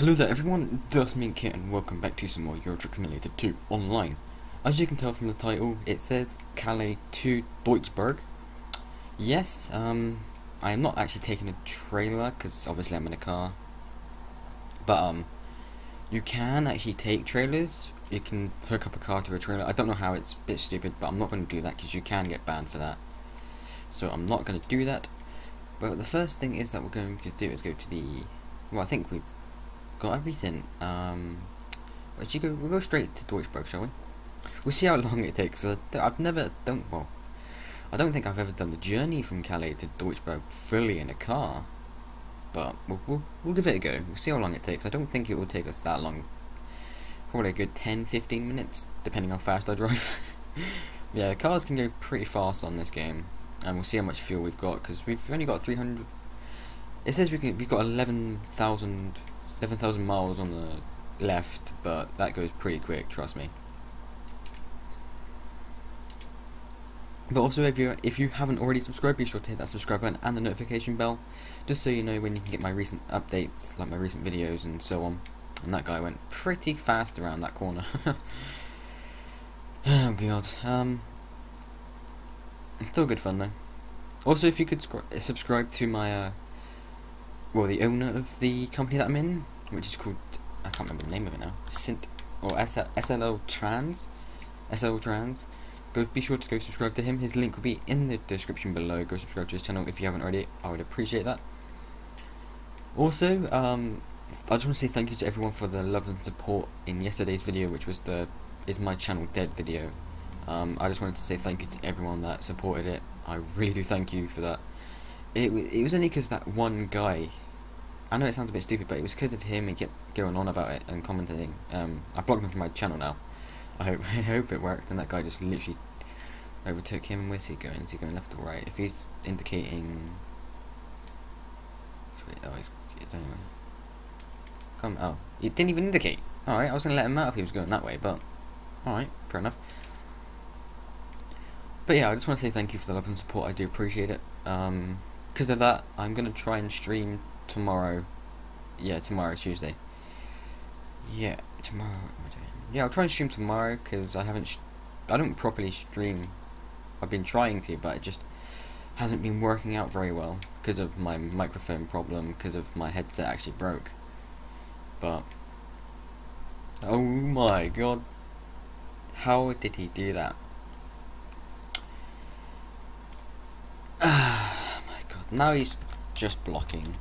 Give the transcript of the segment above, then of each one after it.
Hello there everyone, DuskMink and welcome back to some more Euro Truck Simulator 2 online. As you can tell from the title, it says Calais to Duisburg. Yes, um, I am not actually taking a trailer because obviously I'm in a car. But um, you can actually take trailers. You can hook up a car to a trailer. I don't know how it's a bit stupid, but I'm not going to do that because you can get banned for that. So I'm not going to do that. But the first thing is that we're going to do is go to the. Well, I think we've got everything. Um, let's go. We'll go straight to Duisburg, shall we? We'll see how long it takes. Uh, I've never done well. I don't think I've ever done the journey from Calais to Duisburg fully in a car, but we'll, we'll, we'll give it a go. We'll see how long it takes. I don't think it will take us that long. Probably a good 10, 15 minutes, depending how fast I drive. yeah, cars can go pretty fast on this game, and we'll see how much fuel we've got because we've only got 300. It says we can, we've got 11,000 11,000 miles on the left, but that goes pretty quick, trust me. But also, if you if you haven't already subscribed, be sure to hit that subscribe button and the notification bell, just so you know when you can get my recent updates, like my recent videos and so on. And that guy went pretty fast around that corner. oh god. Um, still good fun though. Also, if you could subscribe to my, uh, well, the owner of the company that I'm in, which is called I can't remember the name of it now. Sint or SL, SLL Trans, SL Trans. Go be sure to go subscribe to him. His link will be in the description below. Go subscribe to his channel if you haven't already. I would appreciate that. Also, um, I just want to say thank you to everyone for the love and support in yesterday's video, which was the is my channel dead video. Um, I just wanted to say thank you to everyone that supported it. I really do thank you for that. It it was only because that one guy I know it sounds a bit stupid, but it was because of him. He kept going on about it and commenting. Um, I blocked him from my channel now. I hope I hope it worked. And that guy just literally overtook him. Where's he going? Is he going left or right? If he's indicating, oh, he's anyway. Come, oh, he didn't even indicate. All right, I was gonna let him out if he was going that way, but all right, fair enough. But yeah, I just want to say thank you for the love and support. I do appreciate it. Um, because of that, I'm gonna try and stream tomorrow. Yeah, tomorrow, Tuesday. Yeah, tomorrow. Yeah, I'll try and stream tomorrow because I haven't. I don't properly stream. I've been trying to, but it just hasn't been working out very well because of my microphone problem. Because of my headset actually broke. But oh my god, how did he do that? Ah, my god! Now he's just blocking.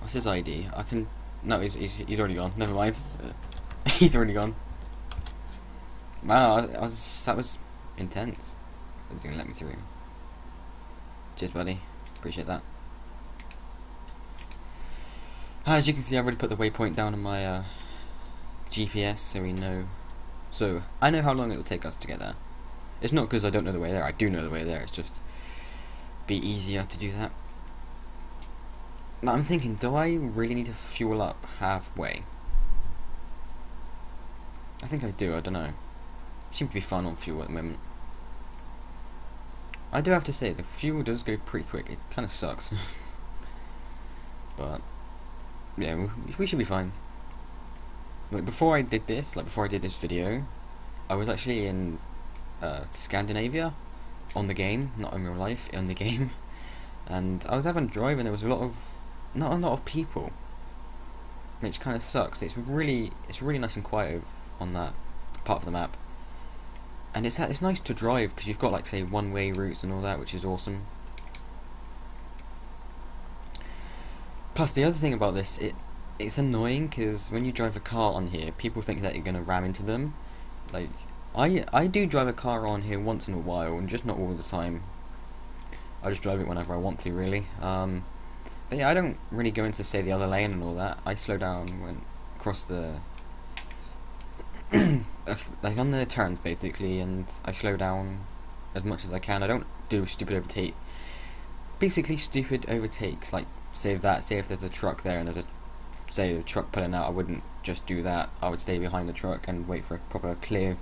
What's his ID? I can. No, he's he's, he's already gone. Never mind. he's already gone. Wow, I, I was, that was intense. He's gonna let me through. Cheers, buddy. Appreciate that. As you can see, I've already put the waypoint down on my uh, GPS, so we know. So I know how long it will take us to get there. It's not because I don't know the way there. I do know the way there. It's just be easier to do that. I'm thinking, do I really need to fuel up halfway? I think I do, I don't know. Seem to be fine on fuel at the moment. I do have to say, the fuel does go pretty quick. It kind of sucks. but, yeah, we, we should be fine. But before I did this, like, before I did this video, I was actually in uh, Scandinavia on the game, not in real life, in the game. And I was having a drive and there was a lot of not a lot of people, which kind of sucks. It's really it's really nice and quiet on that part of the map, and it's it's nice to drive because you've got like say one way routes and all that, which is awesome. Plus, the other thing about this, it it's annoying because when you drive a car on here, people think that you're gonna ram into them. Like, I I do drive a car on here once in a while, and just not all the time. I just drive it whenever I want to, really. Um, yeah, I don't really go into say the other lane and all that. I slow down when across the like on the turns basically, and I slow down as much as I can. I don't do stupid overtake. Basically, stupid overtakes. Like say that. Say if there's a truck there and there's a say a truck pulling out, I wouldn't just do that. I would stay behind the truck and wait for a proper clear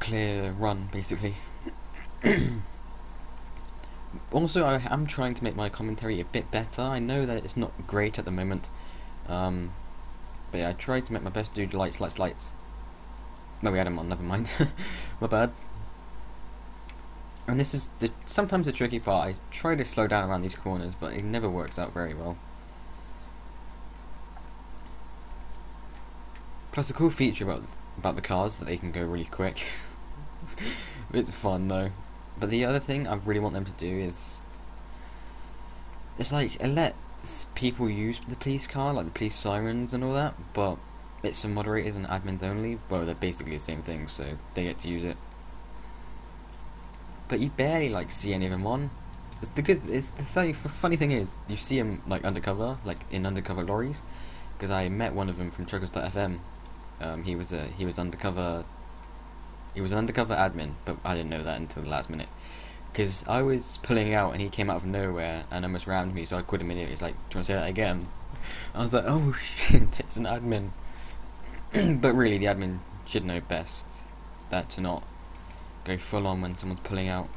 clear run, basically. also, I am trying to make my commentary a bit better. I know that it's not great at the moment. Um, but yeah, I tried to make my best do lights, lights, lights. No, we had them on, never mind. my bad. And this is the sometimes the tricky part. I try to slow down around these corners, but it never works out very well. Plus, the cool feature about about the cars that they can go really quick. it's fun though. But the other thing I really want them to do is, it's like it lets people use the police car, like the police sirens and all that, but it's for moderators and admins only. Well, they're basically the same thing, so they get to use it. But you barely like see any of them on. It's the good. It's the funny, funny thing is you see them like undercover, like in undercover lorries. Because I met one of them from Truckers.fm um, he was a he was undercover. He was an undercover admin, but I didn't know that until the last minute. Because I was pulling out and he came out of nowhere and almost rammed me, so I quit immediately. He's like, "Do you want to say that again?" I was like, "Oh shit, it's an admin." but really, the admin should know best that to not go full on when someone's pulling out.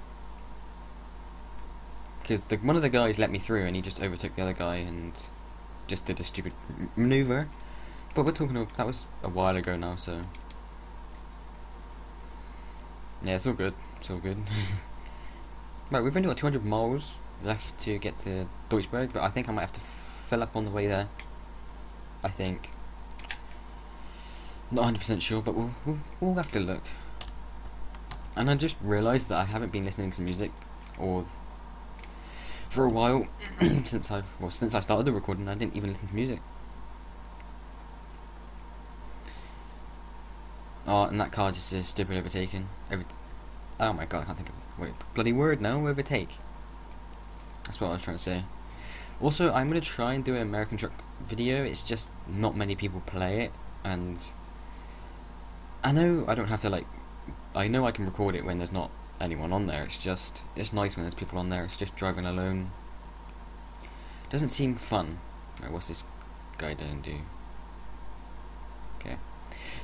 Because one of the guys let me through and he just overtook the other guy and just did a stupid maneuver but we're talking about, that was a while ago now, so... Yeah, it's all good. It's all good. right, we've only got 200 miles left to get to Duisburg, but I think I might have to fill up on the way there. I think. Not 100% sure, but we'll, we'll, we'll have to look. And I just realised that I haven't been listening to music or for a while since I've well since I started the recording. I didn't even listen to music. Oh, and that car just is uh, stupid overtaken. Every oh my god, I can't think of wait, bloody word now. Overtake. That's what I was trying to say. Also, I'm gonna try and do an American truck video. It's just not many people play it, and I know I don't have to like. I know I can record it when there's not anyone on there. It's just it's nice when there's people on there. It's just driving alone. Doesn't seem fun. Right, what's this guy doing do?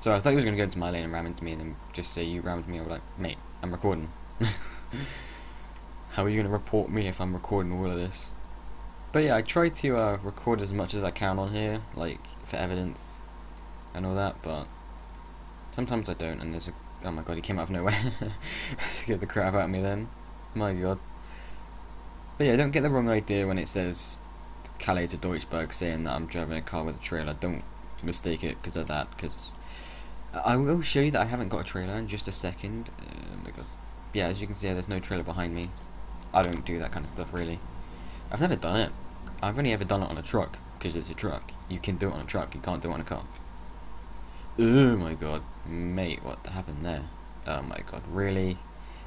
So I thought he was going to go into my lane and ram into me and then just say you rammed me. I was like, mate, I'm recording. How are you going to report me if I'm recording all of this? But yeah, I try to uh, record as much as I can on here, like for evidence and all that, but sometimes I don't, and there's a oh my god, he came out of nowhere. Scared the crap out of me then. My god. But yeah, don't get the wrong idea when it says Calais to Duisburg saying that I'm driving a car with a trailer. Don't mistake it because of that, because I will show you that I haven't got a trailer in just a second. Oh my god. Yeah, as you can see, there's no trailer behind me. I don't do that kind of stuff, really. I've never done it. I've only ever done it on a truck, because it's a truck. You can do it on a truck, you can't do it on a car. Oh my god. Mate, what happened there? Oh my god, really?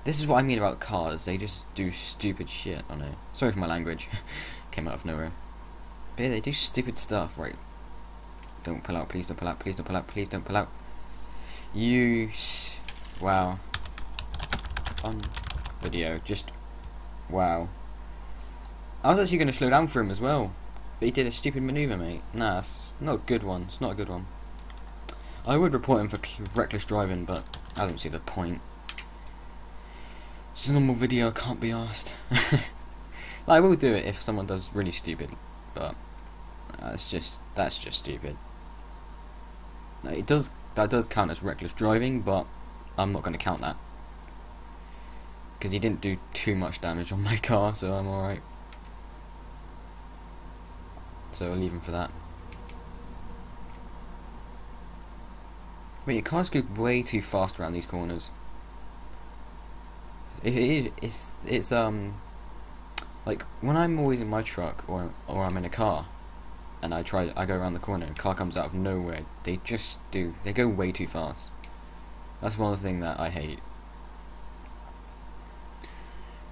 This is what I mean about cars, they just do stupid shit on it. Sorry for my language. Came out of nowhere. But yeah, they do stupid stuff, right? Don't pull out, please don't pull out, please don't pull out, please don't pull out. You... Wow. On video, just... Wow. I was actually going to slow down for him as well. But he did a stupid manoeuvre, mate. Nah, it's not a good one. It's not a good one. I would report him for reckless driving, but I don't see the point. It's a normal video, I can't be asked. I will do it if someone does really stupid, but that's just that's just stupid. It does that does count as reckless driving, but I'm not going to count that. Because he didn't do too much damage on my car, so I'm alright. So I'll leave him for that. But your cars go way too fast around these corners. It, it, it's it's um like when I'm always in my truck or or I'm in a car, and I try I go around the corner and a car comes out of nowhere. They just do. They go way too fast. That's one of the things that I hate.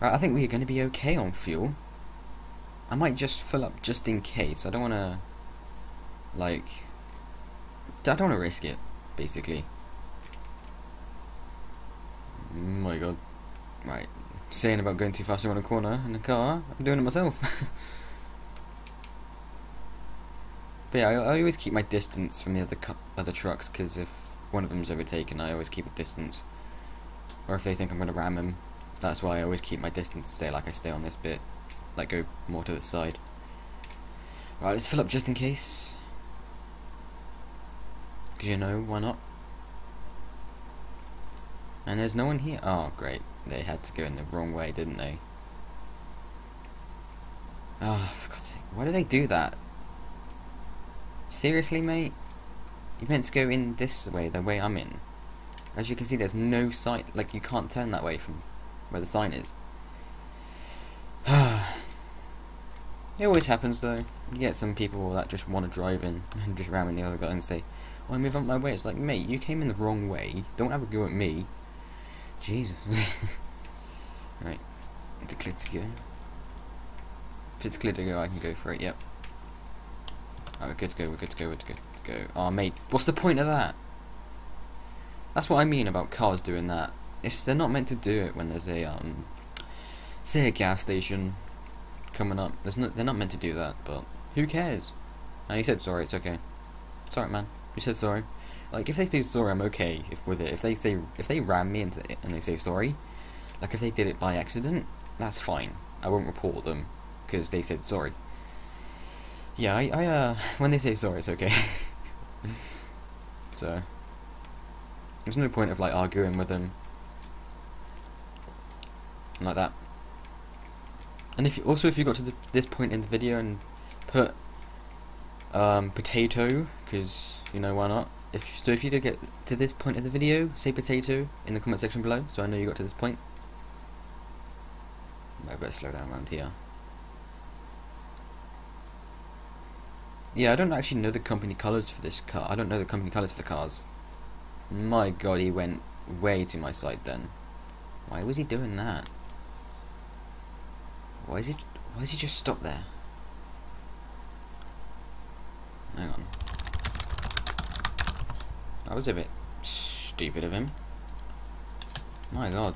Right, I think we're going to be okay on fuel. I might just fill up just in case. I don't want to, like, I don't want to risk it, basically. Oh my god. Right. Saying about going too fast around a corner in a car, I'm doing it myself. But yeah, I, I always keep my distance from the other other trucks because if one of them's overtaken, I always keep a distance. Or if they think I'm going to ram them, That's why I always keep my distance, say like I stay on this bit, like go more to the side. Right, let's fill up just in case. Because you know, why not? And there's no one here. Oh, great. They had to go in the wrong way, didn't they? Oh, for God's sake. Why did they do that? Seriously, mate? You meant to go in this way, the way I'm in. As you can see, there's no sign. Like, you can't turn that way from where the sign is. it always happens, though. You get some people that just want to drive in and just ram in the other guy and say, I move up my way. It's like, mate, you came in the wrong way. Don't have a go at me. Jesus. right. The clear to go. If it's clear to go, I can go for it. Yep. Oh, we're good to go. We're good to go. We're good to go. Oh, mate, what's the point of that? That's what I mean about cars doing that. It's they're not meant to do it when there's a um, say a gas station coming up. There's no, they're not meant to do that. But who cares? And he said sorry. It's okay. Sorry, man. He said sorry. Like if they say sorry, I'm okay if with it. If they say if they ram me into it and they say sorry, like if they did it by accident, that's fine. I won't report them because they said sorry. Yeah, I, I uh, when they say sorry, it's okay. so there's no point of like arguing with them like that. And if you, also if you got to the, this point in the video and put um, potato, because you know why not? If so, if you did get to this point of the video, say potato in the comment section below, so I know you got to this point. I better slow down around here. Yeah, I don't actually know the company colours for this car. I don't know the company colours for cars. My god, he went way to my side then. Why was he doing that? Why is he? Why is he just stop there? Hang on. That was a bit stupid of him. My god.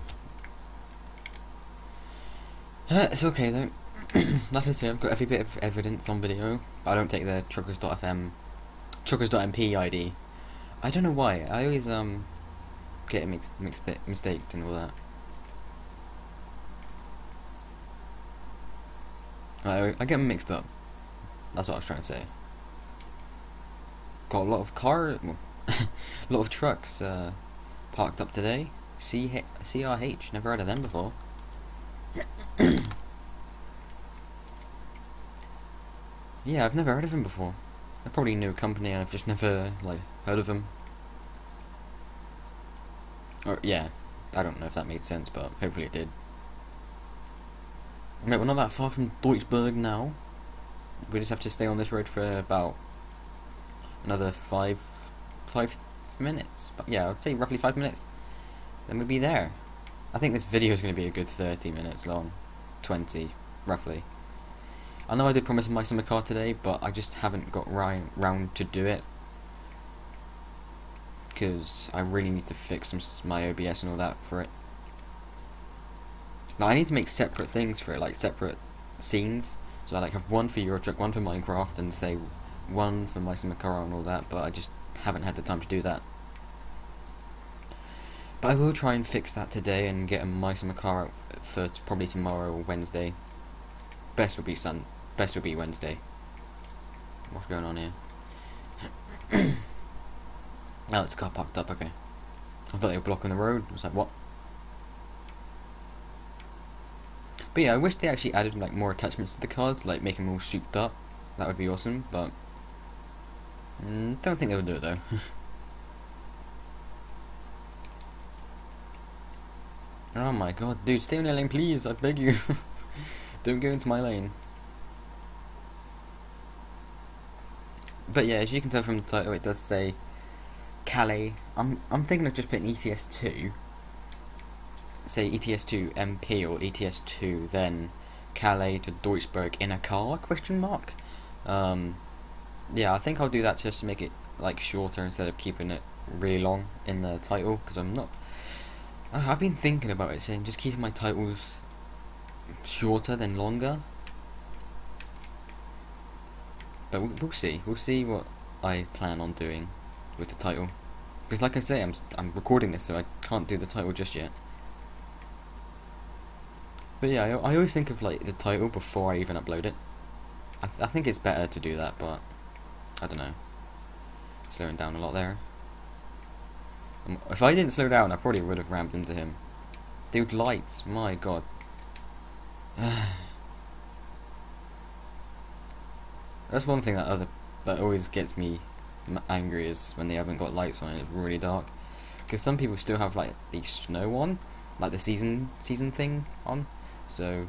Uh, it's okay though. like I say, I've got every bit of evidence on video. But I don't take the truckers.fm, truckers.mp ID. I don't know why. I always um get it mixed, mixed it, mistaked and all that. I, I get mixed up. That's what I was trying to say. Got a lot of car, a lot of trucks uh, parked up today. C CRH, never heard of them before. yeah, I've never heard of them before. They're probably a new company and I've just never like heard of them. Or yeah, I don't know if that made sense, but hopefully it did. Right, we're not that far from Duisburg now. We just have to stay on this road for about another five five minutes. But yeah, I'd say roughly five minutes. Then we'll be there. I think this video is going to be a good 30 minutes long. 20, roughly. I know I did promise my summer car today, but I just haven't got right round to do it. Because I really need to fix some, my OBS and all that for it. Now I need to make separate things for it, like separate scenes. So I like have one for Euro Truck, one for Minecraft, and say one for my summer car and all that, but I just haven't had the time to do that. But I will try and fix that today and get a My Summer Car out for probably tomorrow or Wednesday. Best would be Sun. Best would be Wednesday. What's going on here? oh, it's a car parked up. Okay. I thought they were blocking the road. I was like, what? But yeah, I wish they actually added like more attachments to the cards, like make them all souped up. That would be awesome. But mm, don't think they would do it though. Oh my god, dude, stay in your lane, please, I beg you. Don't go into my lane. But yeah, as you can tell from the title, it does say Calais. I'm I'm thinking of just putting ETS2. Say ETS2 MP or ETS2, then Calais to Duisburg in a car? Question mark. Um, yeah, I think I'll do that just to make it like shorter instead of keeping it really long in the title because I'm not I've been thinking about it, saying just keeping my titles shorter than longer. But we'll, see. We'll see what I plan on doing with the title. Because, like I say, I'm I'm recording this, so I can't do the title just yet. But yeah, I, I always think of like the title before I even upload it. I, th I think it's better to do that, but I don't know. Slowing down a lot there. Um, if I didn't slow down, I probably would have rammed into him. Dude, lights, my god. That's one thing that other that always gets me angry is when they haven't got lights on and it's really dark. Because some people still have like the snow on, like the season season thing on. So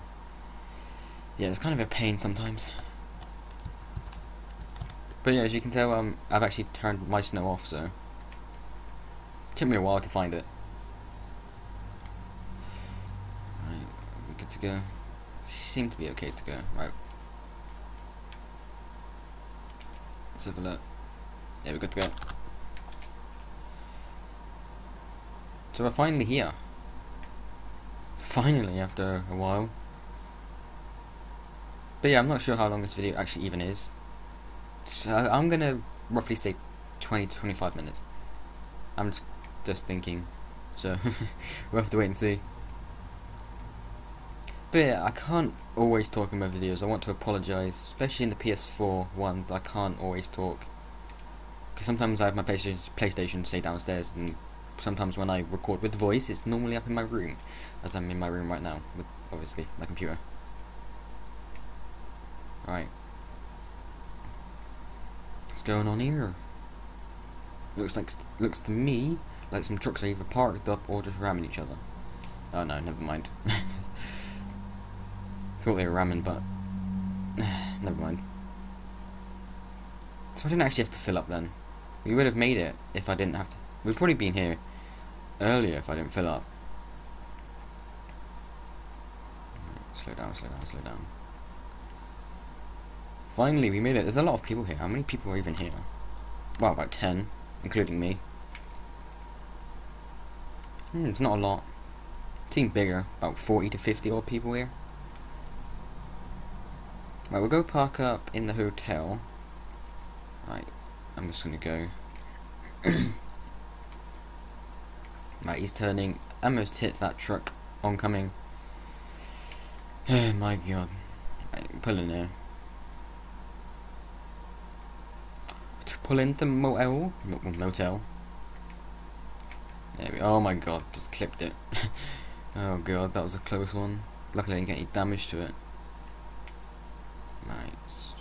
yeah, it's kind of a pain sometimes. But yeah, as you can tell, um, I've actually turned my snow off, so took me a while to find it. Right, we good to go. She seemed to be okay to go. Right. Let's have a look. Yeah, we're good to go. So we're finally here. Finally, after a while. But yeah, I'm not sure how long this video actually even is. So I'm gonna roughly say 20 to 25 minutes. I'm just, just thinking. So we'll have to wait and see. But I can't always talk in my videos. I want to apologise, especially in the PS4 ones. I can't always talk because sometimes I have my PlayStation, PlayStation stay downstairs, and sometimes when I record with voice, it's normally up in my room, as I'm in my room right now with obviously my computer. Right. What's going on here? Looks like looks to me like some trucks are either parked up or just ramming each other. Oh no, never mind. Thought they were ramen, but never mind. So I didn't actually have to fill up then. We would have made it if I didn't have to. We'd probably been here earlier if I didn't fill up. Slow down, slow down, slow down. Finally, we made it. There's a lot of people here. How many people are even here? Well, about 10, including me. Hmm, it's not a lot. Seems bigger. About 40 to 50 odd people here. Right, we'll go park up in the hotel. Right, I'm just gonna go. right, he's turning. Almost hit that truck oncoming. Oh my god. Right, pull in there. To pull into motel. Motel. There we Oh my god, just clipped it. oh god, that was a close one. Luckily I didn't get any damage to it. Nice.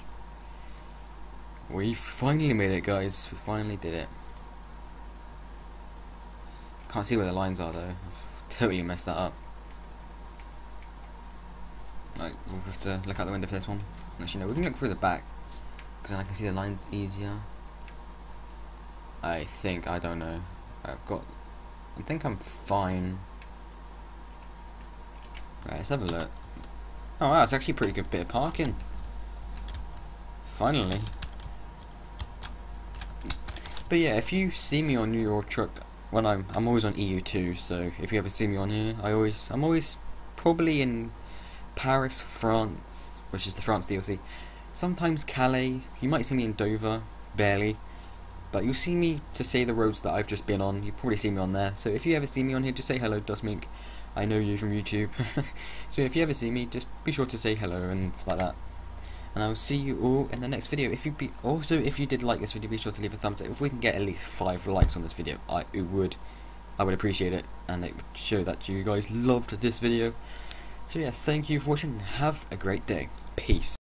We finally made it, guys. We finally did it. Can't see where the lines are, though. I've totally messed that up. We'll have to look out the window for this one. Actually, no, we can look through the back. Because then I can see the lines easier. I think, I don't know. I've got... I think I'm fine. Right, let's have a look. Oh wow, it's actually a pretty good bit of parking. Finally. But yeah, if you see me on Euro Truck, when I'm I'm always on EU2, so if you ever see me on here, I always I'm always probably in Paris, France, which is the France DLC. Sometimes Calais. You might see me in Dover, barely, but you'll see me to say the roads that I've just been on. You probably see me on there. So if you ever see me on here, just say hello, DuskMink. I know you from YouTube. so if you ever see me, just be sure to say hello and stuff like that and I will see you all in the next video. If you be also if you did like this video, be sure to leave a thumbs up. If we can get at least five likes on this video, I would I would appreciate it, and it would show that you guys loved this video. So yeah, thank you for watching. Have a great day. Peace.